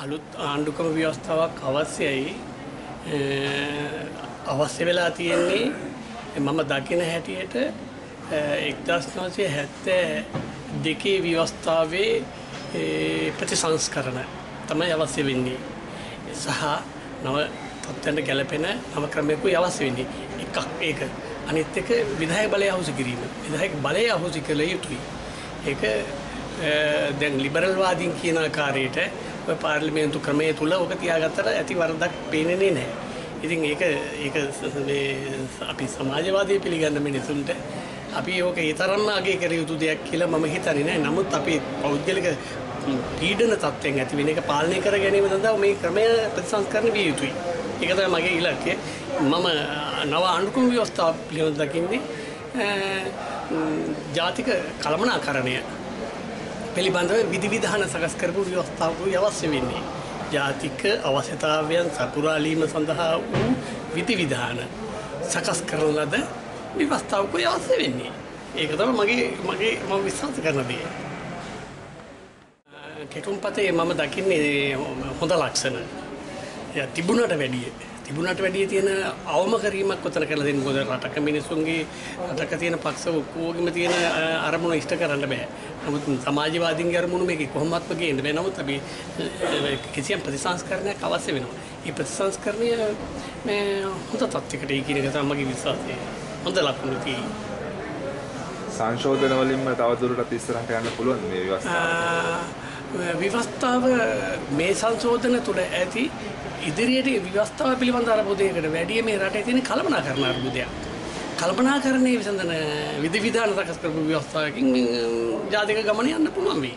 අලුත් ආණ්ඩුක්‍රම ව්‍යවස්ථාවක් අවශ්‍යයි. අවශ්‍ය වෙලා තියෙන්නේ මම දකින හැටියට එක්දස් නවසය හැත්තෑ දෙකේ ව්‍යවස්ථාවේ ප්‍රතිසංස්කරන තමයි අවශ්‍ය වෙන්නේ. සහ නව තත්වන්ට ගැලපෙන නව ක්‍රමයකු අවශ්‍ය වෙන්නේ. එකක් ඒක. අනිත් එක විදාය බලය අහුසි කිරීම. විදායක බලය අහුසි කළ යුතුයි. ඒක Eh, දැන් ලිබරල්වාදීන් කියන ආකාරයට පාර්ලිමේන්තු ක්‍රමය තුළ ඕක තියාගත්තට ඇති වරදක් පේනෙන්නේ නැහැ. ඉතින් ඒක ඒක අපි සමාජවාදය පිළිගන්න මිනිසුන්ට අපි ඕක ඒ තරම්ම අගේ කර යුතු දෙයක් කියලා මම හිතන්නේ නැහැ. නමුත් අපි පෞද්ගලික පීඩන තත්ත්වයෙන් ඇති වෙන එක පාලනය කර ගැනීම සඳහා මේ ක්‍රමය ප්‍රතිසංස්කරණය විය යුතුයි. ඒක තමයි මගේ ඉලක්කය. මම නව අනුකම් ව්‍යවස්ථාව පිළිබඳව දකින්නේ ජාතික කළමනාකරණය පිළිබඳව විධවිධාන සකස් කරපු ව්‍යවස්ථාවක අවශ්‍ය වෙන්නේ. ජාතික අවශ්‍යතාවයන් සපුරාලීම සඳහා වූ විධවිධාන සකස් කරන ලද ව්‍යවස්ථාවක අවශ්‍ය වෙන්නේ. ඒක තමයි මගේ මගේ මම විශ්වාස කරන දේ. කෙටුම්පතේ මම දකින්නේ හොඳ ලක්ෂණ. තිබුණට වැඩිය. තිබුණට වැඩිය තියෙන අවම කිරීමක් ඔතන කරලා දෙන්න මොකද රටක මිනිස්සුන්ගේ රටක තියෙන පක්ෂ ඔක්කොගෙම තියෙන අරමුණ ඉෂ්ට කරන්න බෑ. නමුත් සමාජවාදීන්ගේ අරමුණු මේක කොහොමත්ම ගේන්න බෑ. නමුත් අපි කිසියම් ප්‍රතිසංස්කරණයක් අවශ්‍ය වෙනවා. මේ ප්‍රතිසංස්කරණය මේ හොඳ තත්යකට ඒ කියන එක තමයි මගේ විශ්වාසය. හොඳ ලකුණු තියෙනවා. සංශෝධන වලින්ම තවදුරටත් ඉස්සරහට යන්න පුළුවන් මේ ව්‍යවස්ථාව. විවස්ථාව මේ සංශෝධන තුළ ඇති ඉදිරියට විවස්ථාව පිළිබඳ අරබුදයකට වැඩිය මේ රටේ තියෙන කළමනාකරණ අර්බුදයක්. කල්පනාකරණය විසඳන විධ විධාන සකස් කරපු ව්‍යවස්ථාවකින් ජාතික ගමන යන්න පුළුවන් වෙයි.